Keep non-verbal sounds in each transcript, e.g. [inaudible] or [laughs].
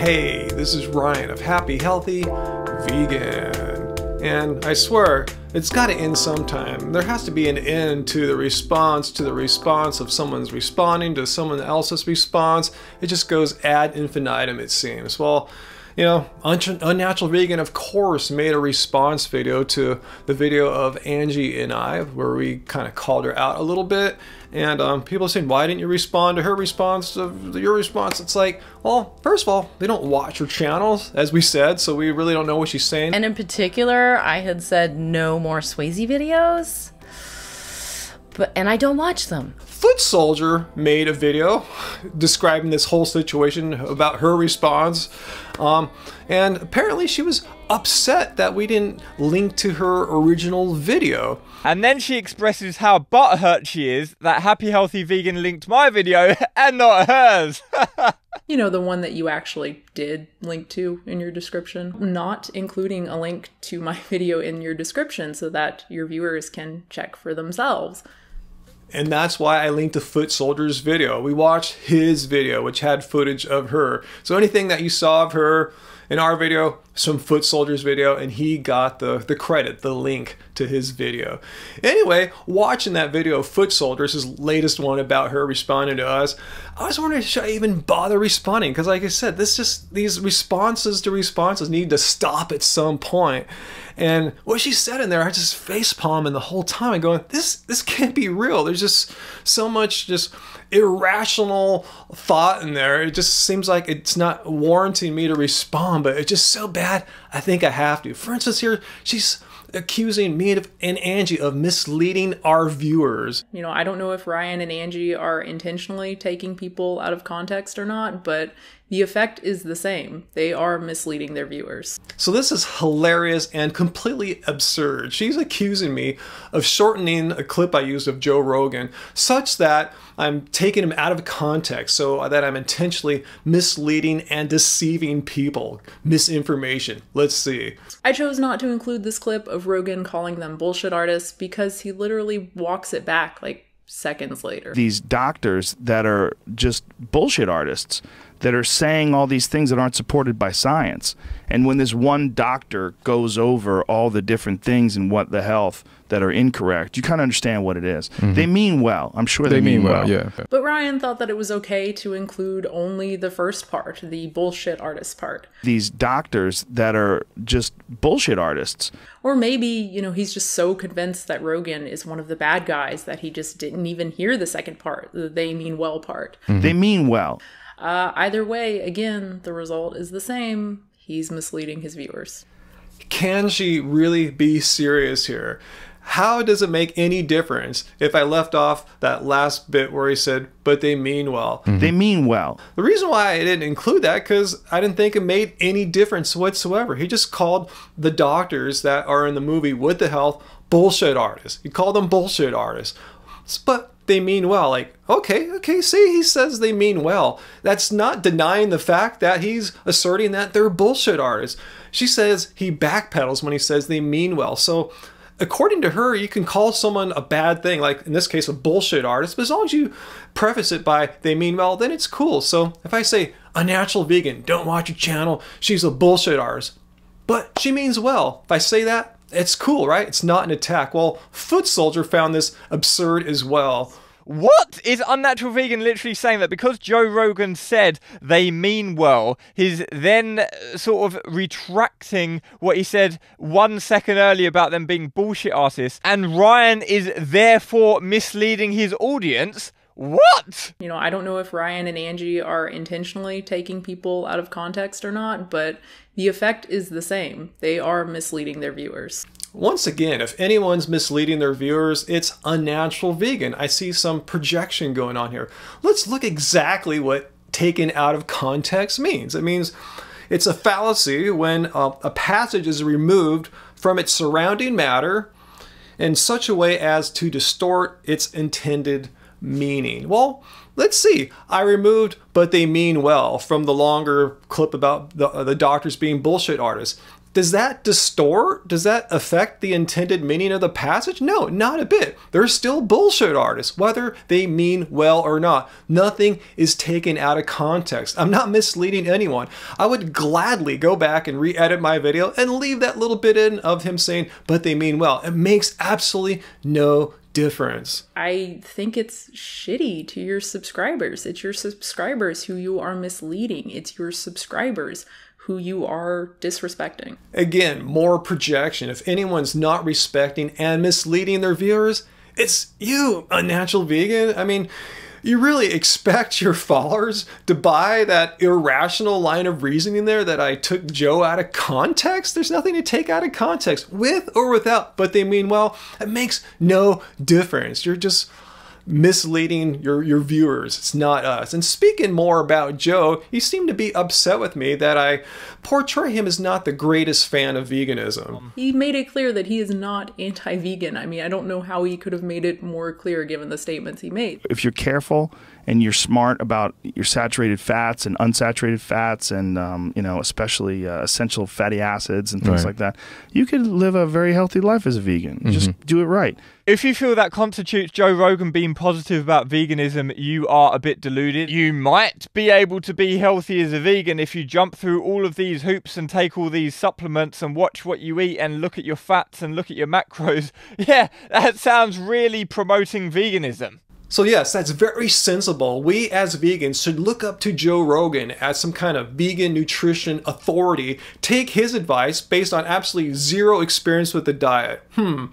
Hey, this is Ryan of Happy Healthy Vegan. And I swear, it's got to end sometime. There has to be an end to the response to the response of someone's responding to someone else's response. It just goes ad infinitum, it seems. Well, you know, Unnatural Vegan, of course, made a response video to the video of Anji and I, where we kind of called her out a little bit. And um, people are saying, why didn't you respond to her response to your response? It's like, well, first of all, they don't watch her channels, as we said, so we really don't know what she's saying. And in particular, I had said no more Swayze videos. But, and I don't watch them. Foot Soldier made a video describing this whole situation about her response. Um, and apparently she was upset that we didn't link to her original video. And then she expresses how butthurt she is that Happy Healthy Vegan linked my video [laughs] and not hers. [laughs] you know, the one that you actually did link to in your description, not including a link to my [laughs] video in your description so that your viewers can check for themselves. And that's why I linked to Foot Soldier's video. We watched his video, which had footage of her. So anything that you saw of her in our video, some Foot Soldier's video, and he got the, the credit, the link to his video. Anyway, watching that video, Foot Soldiers, his latest one about her responding to us, I was wondering should I even bother responding? Because like I said, this just these responses to responses need to stop at some point. And what she said in there, I just face palming the whole time and going, this this can't be real. There's just so much just irrational thought in there. It just seems like it's not warranting me to respond, but it's just so bad. I think I have to. For instance, here she's accusing me and Anji of misleading our viewers. You know, I don't know if Ryan and Angie are intentionally taking people out of context or not, but the effect is the same. They are misleading their viewers. So this is hilarious and completely absurd. She's accusing me of shortening a clip I used of Joe Rogan such that I'm taking him out of context so that I'm intentionally misleading and deceiving people. Misinformation. Let's see. I chose not to include this clip of Rogan calling them bullshit artists because he literally walks it back like seconds later. These doctors that are just bullshit artists that are saying all these things that aren't supported by science. And when this one doctor goes over all the different things in what the health that are incorrect, you kind of understand what it is. Mm-hmm. They mean well. I'm sure they, they mean, mean well. well. Yeah. But Ryan thought that it was okay to include only the first part, the bullshit artist part. These doctors that are just bullshit artists. Or maybe, you know, he's just so convinced that Rogan is one of the bad guys that he just didn't even hear the second part, the they mean well part. Mm-hmm. They mean well. Uh, either way, again, the result is the same. He's misleading his viewers. Can she really be serious here? How does it make any difference if I left off that last bit where he said, but they mean well? Mm-hmm. They mean well. The reason why I didn't include that because I didn't think it made any difference whatsoever. He just called the doctors that are in the movie What the Health bullshit artists. He called them bullshit artists. But they mean well. Like, okay, okay, see, he says they mean well. That's not denying the fact that he's asserting that they're bullshit artists. She says he backpedals when he says they mean well. So, according to her, you can call someone a bad thing, like in this case, a bullshit artist, but as long as you preface it by they mean well, then it's cool. So, if I say Unnatural Vegan, don't watch your channel, she's a bullshit artist, but she means well. If I say that, it's cool, right? It's not an attack. Well, Foot Soldier found this absurd as well. What is Unnatural Vegan literally saying that because Joe Rogan said they mean well, he's then uh, sort of retracting what he said one second earlier about them being bullshit artists, and Ryan is therefore misleading his audience? What? You know, I don't know if Ryan and Anji are intentionally taking people out of context or not, but the effect is the same. They are misleading their viewers. Once again, if anyone's misleading their viewers, it's unnatural vegan. I see some projection going on here. Let's look exactly what taken out of context means. It means it's a fallacy when a, a passage is removed from its surrounding matter in such a way as to distort its intended meaning? Well, let's see. I removed but they mean well from the longer clip about the, uh, the doctors being bullshit artists. does that distort? Does that affect the intended meaning of the passage? No, not a bit. They're still bullshit artists, whether they mean well or not. Nothing is taken out of context. I'm not misleading anyone. I would gladly go back and re edit my video and leave that little bit in of him saying, but they mean well. It makes absolutely no difference. I think it's shitty to your subscribers. It's your subscribers who you are misleading. It's your subscribers who you are disrespecting. Again, more projection. If anyone's not respecting and misleading their viewers, it's you, unnatural vegan. I mean, you really expect your followers to buy that irrational line of reasoning there that I took Joe out of context? There's nothing to take out of context, with or without, but they mean well. It makes no difference. You're just misleading your, your viewers. It's not us. And speaking more about Joe, he seemed to be upset with me that I portray him as not the greatest fan of veganism. Um, he made it clear that he is not anti vegan. I mean, I don't know how he could have made it more clear given the statements he made. If you're careful and you're smart about your saturated fats and unsaturated fats and um, you know especially uh, essential fatty acids and things Right. like that you could live a very healthy life as a vegan just do it right If you feel that constitutes Joe Rogan being positive about veganism, you are a bit deluded. You might be able to be healthy as a vegan if you jump through all of these hoops and take all these supplements and watch what you eat and look at your fats and look at your macros. [laughs] Yeah, that sounds really promoting veganism. So, yes, that's very sensible. We as vegans should look up to Joe Rogan as some kind of vegan nutrition authority, take his advice based on absolutely zero experience with the diet. Hmm.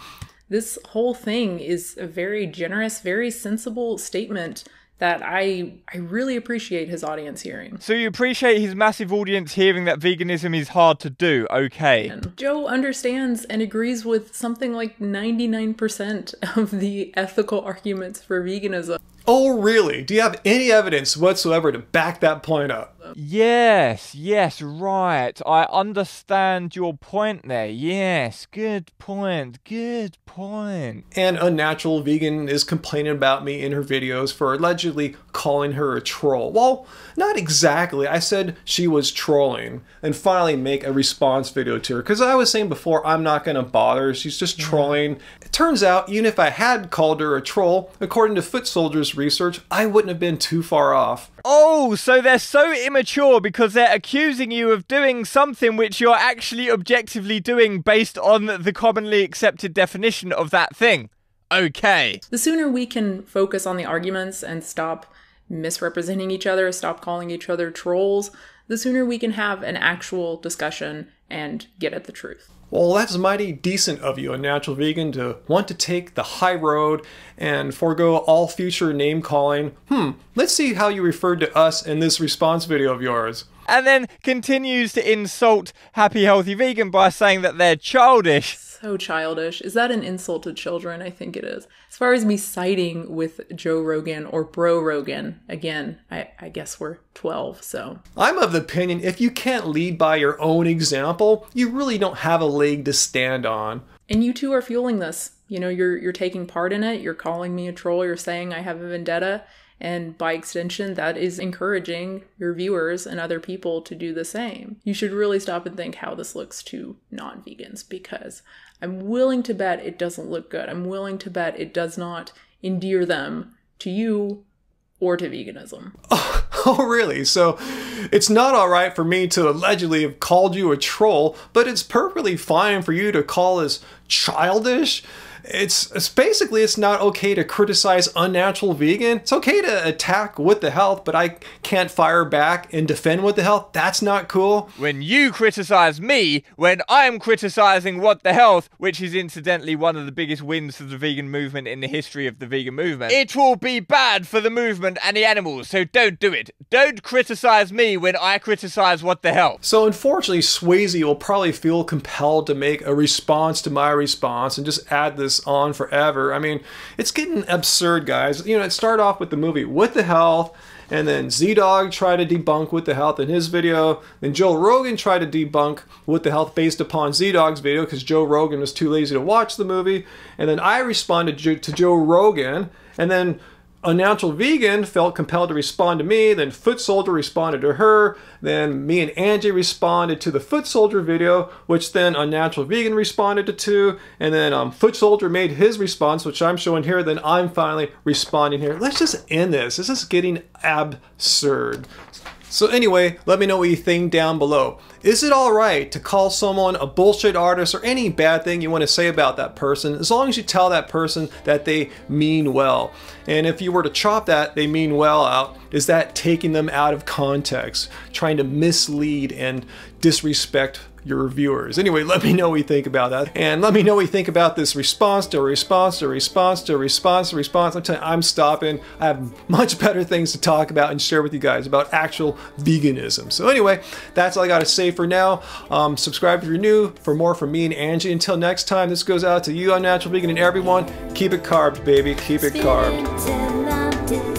This whole thing is a very generous, very sensible statement that I I really appreciate his audience hearing. So you appreciate his massive audience hearing that veganism is hard to do, okay. Joe understands and agrees with something like 99% of the ethical arguments for veganism. Oh, really? Do you have any evidence whatsoever to back that point up? Yes, yes, right. I understand your point there. Yes, good point. Good point. And Unnatural Vegan is complaining about me in her videos for allegedly calling her a troll. Well, not exactly. I said she was trolling and finally make a response video to her. Because I was saying before, I'm not going to bother. She's just mm. trolling. It turns out, even if I had called her a troll, according to Foot Soldiers research, I wouldn't have been too far off. Oh, so they're so immature because they're accusing you of doing something which you're actually objectively doing based on the commonly accepted definition of that thing. Okay. The sooner we can focus on the arguments and stop misrepresenting each other, stop calling each other trolls, the sooner we can have an actual discussion and get at the truth. Well, that's mighty decent of you, Unnatural Vegan, to want to take the high road and forego all future name calling. Hmm, let's see how you referred to us in this response video of yours. And then continues to insult Happy Healthy Vegan by saying that they're childish. So childish. Is that an insult to children? I think it is. As far as me siding with Joe Rogan or Bro Rogan, again, I, I guess we're 12, so. I'm of the opinion if you can't lead by your own example, you really don't have a leg to stand on. And you two are fueling this. You know, you're you're taking part in it. You're calling me a troll. You're saying I have a vendetta, and by extension, that is encouraging your viewers and other people to do the same. You should really stop and think how this looks to non-vegans because I'm willing to bet it doesn't look good. I'm willing to bet it does not endear them to you or to veganism. [laughs] Oh, really? So it's not all right for me to allegedly have called you a troll, but it's perfectly fine for you to call us childish? It's, it's basically it's not okay to criticize unnatural vegan. It's okay to attack What the Health, but I can't fire back and defend What the Health. That's not cool. When you criticize me, when I'm criticizing What the Health, which is incidentally one of the biggest wins for the vegan movement in the history of the vegan movement, it will be bad for the movement and the animals, so don't do it. Don't criticize me when I criticize What the Health. So unfortunately, Swayze will probably feel compelled to make a response to my response and just add this on forever. I mean, it's getting absurd, guys. You know, it started off with the movie What the Health, and then ZDogg tried to debunk What the Health in his video. Then Joe Rogan tried to debunk What the Health based upon ZDogg's video because Joe Rogan was too lazy to watch the movie. And then I responded to Joe Rogan, and then Unnatural Vegan felt compelled to respond to me, then Foot Soldier responded to her, then me and Anji responded to the Foot Soldier video, which then Unnatural Vegan responded to too, and then um, Foot Soldier made his response, which I'm showing here, then I'm finally responding here. Let's just end this. This is getting absurd. So anyway, let me know what you think down below. Is it alright to call someone a bullshit artist or any bad thing you want to say about that person as long as you tell that person that they mean well? And if you were to chop that they mean well out, is that taking them out of context, trying to mislead and disrespect your viewers. Anyway, let me know what you think about that. And let me know what you think about this response to response to response to response to response. I'm telling you, I'm stopping. I have much [laughs] better things to talk about and share with you guys about actual veganism. So anyway, that's all I got to say for now. Um, subscribe if you're new for more from me and Anji. Until next time, this goes out to you, Unnatural Vegan, and everyone. Keep it carbed, baby. Keep it carbed.